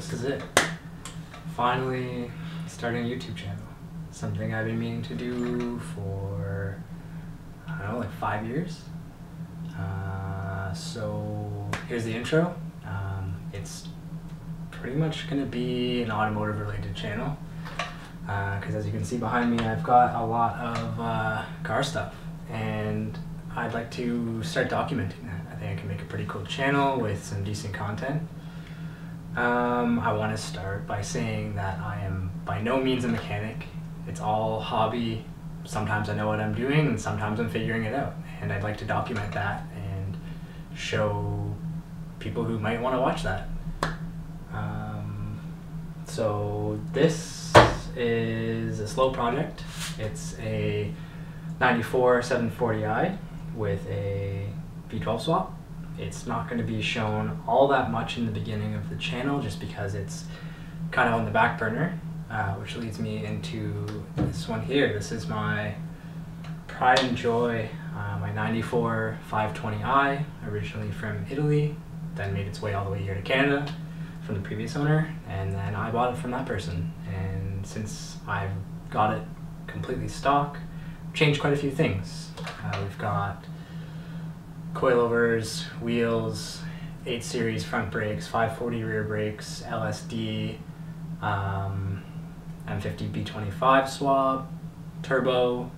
this is it. Finally starting a YouTube channel. Something I've been meaning to do for, I don't know, like five years. Uh, so here's the intro. Um, it's pretty much going to be an automotive related channel. Because uh, as you can see behind me, I've got a lot of uh, car stuff. And I'd like to start documenting that. I think I can make a pretty cool channel with some decent content. Um, I want to start by saying that I am by no means a mechanic. It's all hobby. Sometimes I know what I'm doing, and sometimes I'm figuring it out. And I'd like to document that and show people who might want to watch that. Um, so this is a slow project. It's a 94 740i with a V12 swap it's not going to be shown all that much in the beginning of the channel just because it's kind of on the back burner, uh, which leads me into this one here. This is my pride and joy, uh, my 94 520i, originally from Italy, then made its way all the way here to Canada from the previous owner, and then I bought it from that person. And since I've got it completely stock, changed quite a few things. Uh, we've got coilovers, wheels, 8 series front brakes, 540 rear brakes, LSD, um, M50 B25 swap, turbo,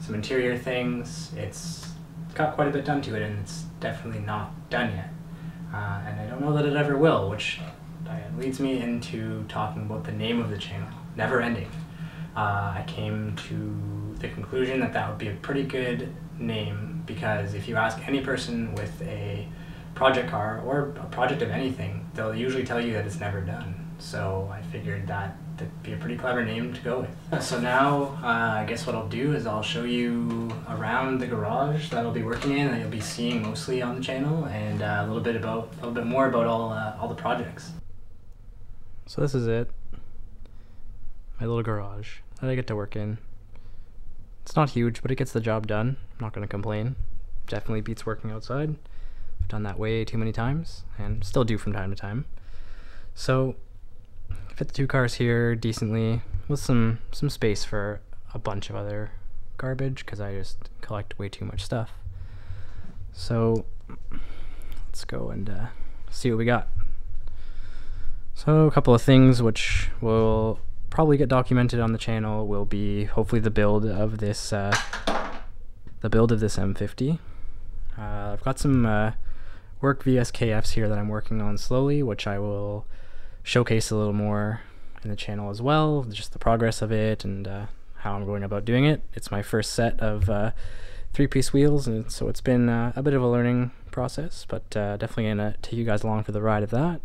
some interior things. It's got quite a bit done to it and it's definitely not done yet. Uh, and I don't know that it ever will, which leads me into talking about the name of the channel, Never Ending. Uh, I came to the conclusion that that would be a pretty good name because if you ask any person with a project car or a project of anything, they'll usually tell you that it's never done. So I figured that that'd be a pretty clever name to go with. So now uh, I guess what I'll do is I'll show you around the garage that I'll be working in that you'll be seeing mostly on the channel and uh, a little bit about a little bit more about all uh, all the projects. So this is it. My little garage that I get to work in. It's not huge, but it gets the job done. I'm not going to complain. Definitely beats working outside. I've done that way too many times, and still do from time to time. So, fit the two cars here decently, with some, some space for a bunch of other garbage, because I just collect way too much stuff. So, let's go and uh, see what we got. So, a couple of things which will probably get documented on the channel will be hopefully the build of this uh, the build of this M50. Uh, I've got some uh, work VSKFs here that I'm working on slowly, which I will showcase a little more in the channel as well, just the progress of it and uh, how I'm going about doing it. It's my first set of uh, three-piece wheels, and so it's been uh, a bit of a learning process, but definitely gonna take you guys along for the ride of that.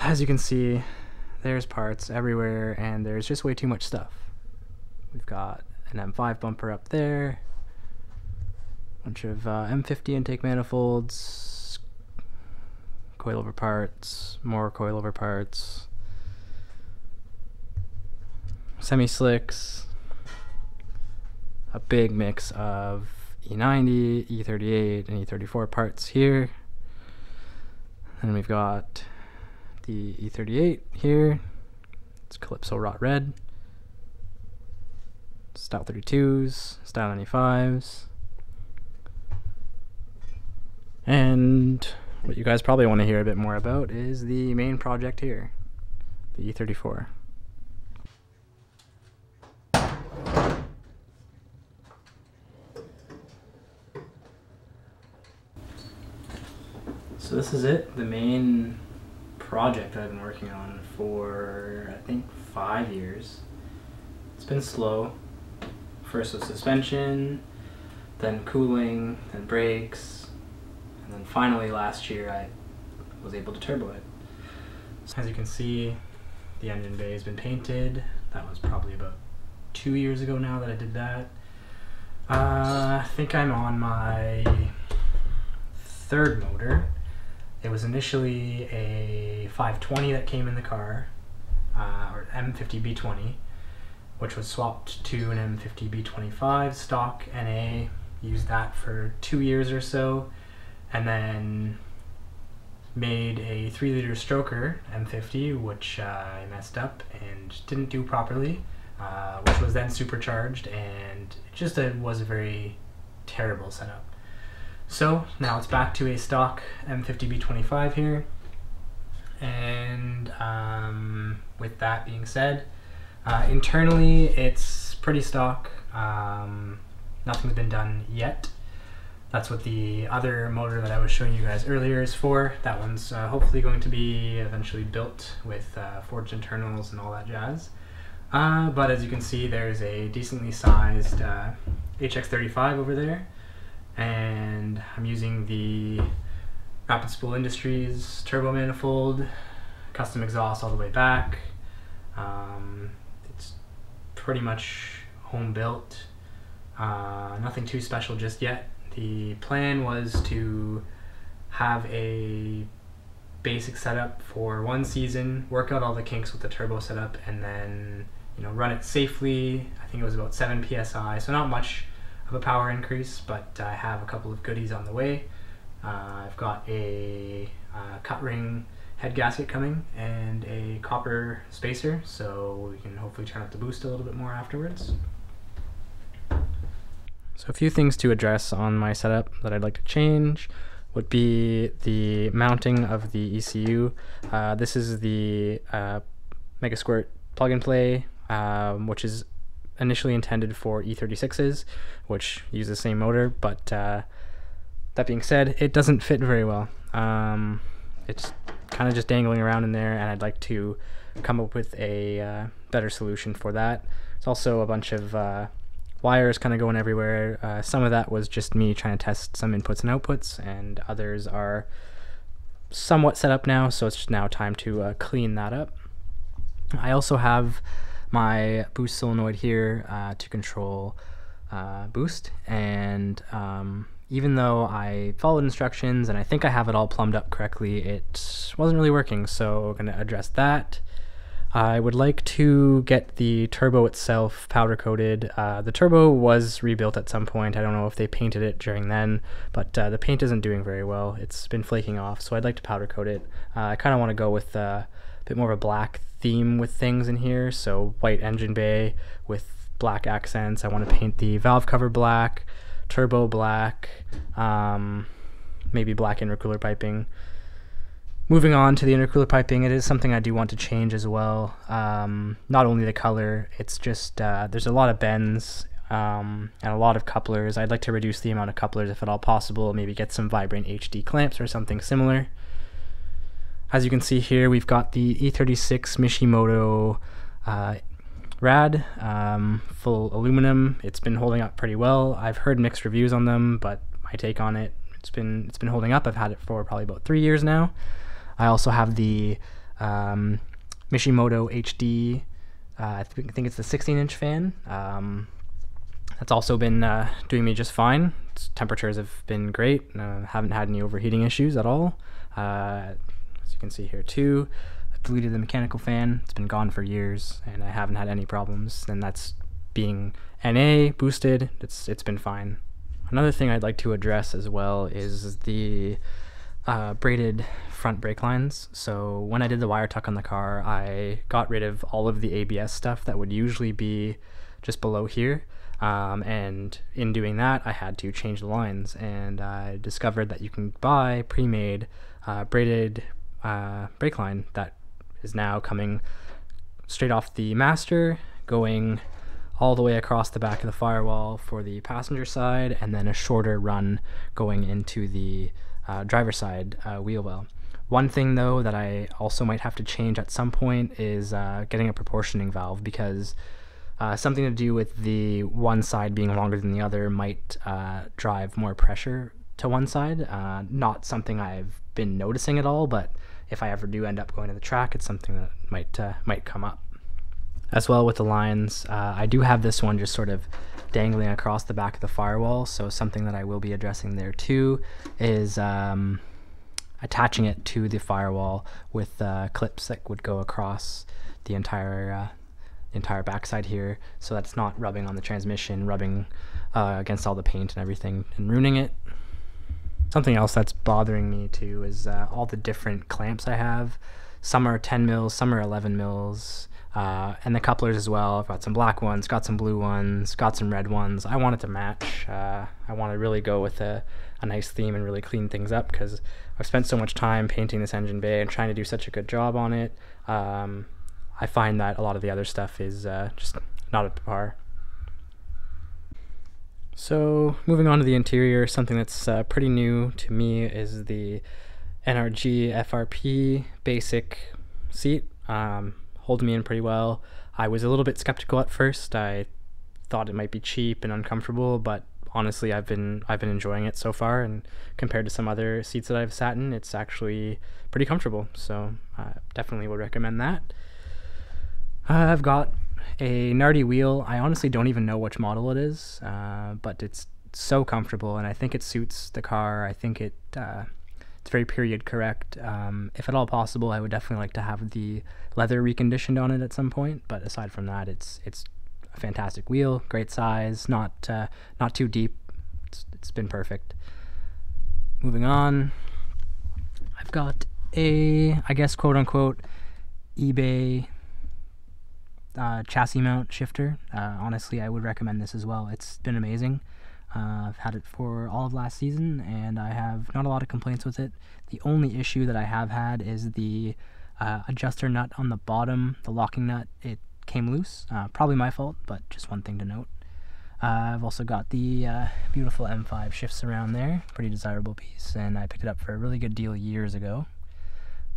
As you can see, there's parts everywhere and there's just way too much stuff. We've got an M5 bumper up there, bunch of uh, M50 intake manifolds, coilover parts, more coilover parts, semi-slicks, a big mix of E90, E38, and E34 parts here. And we've got the E38 here. It's Calypso Rot Red. Style 32s, Style 95s. And what you guys probably want to hear a bit more about is the main project here, the E34. So this is it, the main project I've been working on for I think five years. It's been slow. First with suspension, then cooling, then brakes, and then finally last year I was able to turbo it. As you can see, the engine bay has been painted. That was probably about two years ago now that I did that. Uh, I think I'm on my third motor. It was initially a 520 that came in the car, uh, or M50B20, which was swapped to an M50B25 stock NA. Used that for two years or so, and then made a 3 liter stroker M50, which uh, I messed up and didn't do properly, uh, which was then supercharged, and just uh, was a very terrible setup. So now it's back to a stock M50B25 here. And um, with that being said, uh, internally it's pretty stock. Um, nothing's been done yet. That's what the other motor that I was showing you guys earlier is for. That one's uh, hopefully going to be eventually built with uh, forged internals and all that jazz. Uh, but as you can see, there's a decently sized HX35 uh, over there. And I'm using the Rapid Spool Industries turbo manifold, custom exhaust all the way back. Um, it's pretty much home built. Uh, nothing too special just yet the plan was to have a basic setup for one season, work out all the kinks with the turbo setup, and then you know run it safely. I think it was about 7 psi, so not much of a power increase, but I have a couple of goodies on the way. Uh, I've got a uh, cut ring head gasket coming and a copper spacer, so we can hopefully turn up the boost a little bit more afterwards. So a few things to address on my setup that I'd like to change would be the mounting of the ECU. Uh, this is the uh, Megasquirt plug and play, um, which is initially intended for E36s, which use the same motor, but uh, that being said, it doesn't fit very well. Um, it's kind of just dangling around in there, and I'd like to come up with a uh, better solution for that. It's also a bunch of uh, wires kind of going everywhere. Uh, some of that was just me trying to test some inputs and outputs, and others are somewhat set up now, so it's now time to uh, clean that up. I also have my boost solenoid here uh, to control uh, boost, and um, even though I followed instructions and I think I have it all plumbed up correctly, it wasn't really working, so I'm going to address that. I would like to get the turbo itself powder coated. Uh, the turbo was rebuilt at some point. I don't know if they painted it during then, but uh, the paint isn't doing very well. It's been flaking off, so I'd like to powder coat it. Uh, I kind of want to go with uh, bit more of a black theme with things in here, so white engine bay with black accents. I want to paint the valve cover black, turbo black, um, maybe black intercooler piping. Moving on to the intercooler piping, it is something I do want to change as well. Um, not only the color, it's just uh, there's a lot of bends um, and a lot of couplers. I'd like to reduce the amount of couplers if at all possible, maybe get some Vibrant HD clamps or something similar. As you can see here, we've got the E36 Mishimoto uh, rad, um, full aluminum. It's been holding up pretty well. I've heard mixed reviews on them, but my take on it, it's been it's been holding up. I've had it for probably about three years now. I also have the um, Mishimoto HD. Uh, I th think it's the 16 inch fan. Um, that's also been uh, doing me just fine. Its temperatures have been great. Uh, haven't had any overheating issues at all. As you can see here too, I've deleted the mechanical fan. It's been gone for years, and I haven't had any problems. And that's being NA boosted. It's it's been fine. Another thing I'd like to address as well is the uh, braided front brake lines. So when I did the wire tuck on the car, I got rid of all of the ABS stuff that would usually be just below here. Um, and in doing that, I had to change the lines. And I discovered that you can buy pre-made uh, braided uh, brake line that is now coming straight off the master, going all the way across the back of the firewall for the passenger side, and then a shorter run going into the uh, driver side uh, wheel well. One thing though that I also might have to change at some point is uh, getting a proportioning valve because uh, something to do with the one side being longer than the other might uh, drive more pressure to one side. Uh, not something I've been noticing at all, but if I ever do end up going to the track, it's something that might might come up. As well with the lines, I do have this one just sort of dangling across the back of the firewall. So something that I will be addressing there too is um, attaching it to the firewall with uh, clips that would go across the entire uh, entire backside here, so that's not rubbing on the transmission, rubbing uh, against all the paint and everything, and ruining it. Something else that's bothering me too is uh, all the different clamps I have. Some are 10 mils, some are 11 mils, uh, and the couplers as well. I've got some black ones, got some blue ones, got some red ones. I want it to match. Uh, I want to really go with a, a nice theme and really clean things up because I've spent so much time painting this engine bay and trying to do such a good job on it. Um, I find that a lot of the other stuff is uh, just not up to par. So moving on to the interior, something that's uh, pretty new to me is the NRG FRP basic seat. Um, holding me in pretty well. I was a little bit skeptical at first. I thought it might be cheap and uncomfortable, but honestly, I've been I've been enjoying it so far. And compared to some other seats that I've sat in, it's actually pretty comfortable. So uh, definitely would recommend that. I've got a Nardi wheel. I honestly don't even know which model it is, uh, but it's so comfortable, and I think it suits the car. I think it uh, it's very period correct. Um, if at all possible, I would definitely like to have the leather reconditioned on it at some point. But aside from that, it's it's a fantastic wheel, great size, not uh, not too deep. It's, it's been perfect. Moving on, I've got a I guess quote unquote eBay uh, chassis mount shifter. Uh, honestly, I would recommend this as well. It's been amazing. Uh, I've had it for all of last season, and I have not a lot of complaints with it. The only issue that I have had is the uh, adjuster nut on the bottom, the locking nut. It came loose. Uh, probably my fault, but just one thing to note. Uh, I've also got the beautiful M5 shift surround there. Pretty desirable piece, and I picked it up for a really good deal years ago.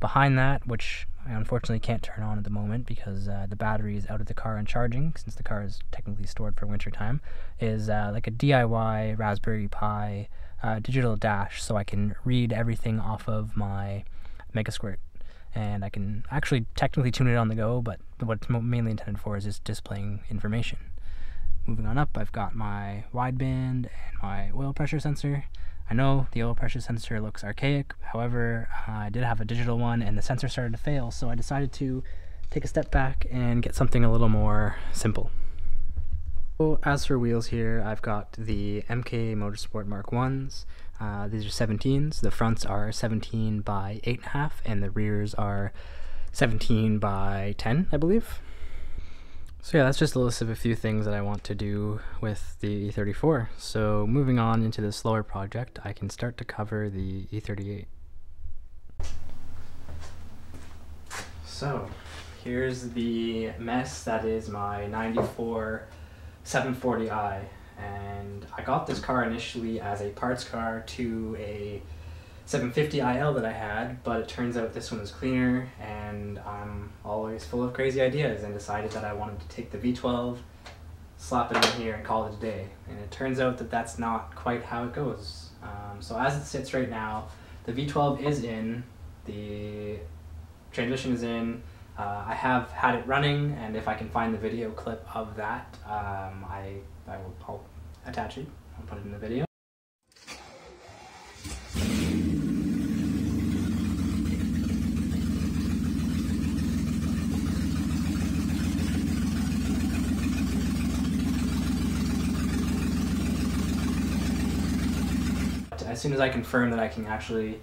Behind that, which I unfortunately can't turn on at the moment because uh, the battery is out of the car and charging, since the car is technically stored for winter time, is uh, like a DIY Raspberry Pi uh, digital dash, so I can read everything off of my Megasquirt. And I can actually technically tune it on the go, but what it's mainly intended for is just displaying information. Moving on up, I've got my wideband and my oil pressure sensor. I know the oil pressure sensor looks archaic, however, uh, I did have a digital one and the sensor started to fail, so I decided to take a step back and get something a little more simple. So as for wheels here, I've got the MK Motorsport Mark 1s. Uh, these are 17s. The fronts are 17 by 8.5 and the rears are 17 by 10, I believe. So yeah, that's just a list of a few things that I want to do with the E34. So moving on into the slower project, I can start to cover the E38. So here's the mess that is my 94 740i and I got this car initially as a parts car to a 750 IL that I had, but it turns out this one is cleaner, and I'm always full of crazy ideas, and decided that I wanted to take the V12, slap it in here, and call it a day. And it turns out that that's not quite how it goes. Um, so as it sits right now, the V12 is in, the transmission is in, uh, I have had it running, and if I can find the video clip of that, um, I, I will I'll attach it, I'll put it in the video. as soon as I confirm that I can actually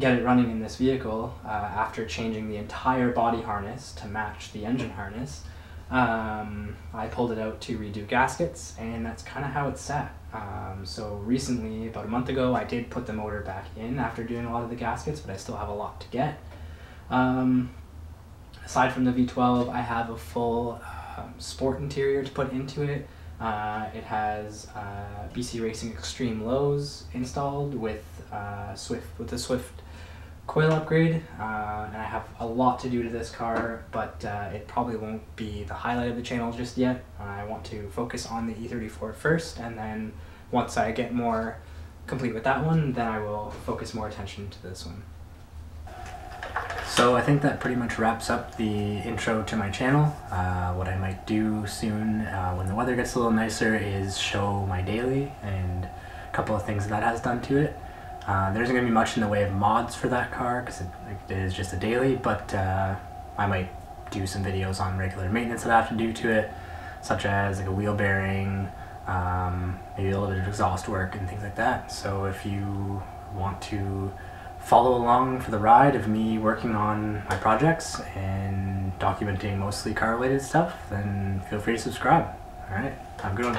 get it running in this vehicle uh, after changing the entire body harness to match the engine harness, um, I pulled it out to redo gaskets, and that's kind of how it's set. Um, so recently, about a month ago, I did put the motor back in after doing a lot of the gaskets, but I still have a lot to get. Um, aside from the V12, I have a full um, sport interior to put into it. Uh, it has uh, BC Racing Extreme Lows installed with uh, Swift with the Swift coil upgrade, uh, and I have a lot to do to this car, but uh, it probably won't be the highlight of the channel just yet. I want to focus on the E34 first, and then once I get more complete with that one, then I will focus more attention to this one. So I think that pretty much wraps up the intro to my channel. Uh, what I might do soon uh, when the weather gets a little nicer is show my daily and a couple of things that has done to it. Uh, there isn't going to be much in the way of mods for that car because it, it is just a daily, but uh, I might do some videos on regular maintenance that I have to do to it, such as like a wheel bearing, um, maybe a little bit of exhaust work and things like that. So if you want to follow along for the ride of me working on my projects and documenting mostly car related stuff, then feel free to subscribe. All right, have a good one.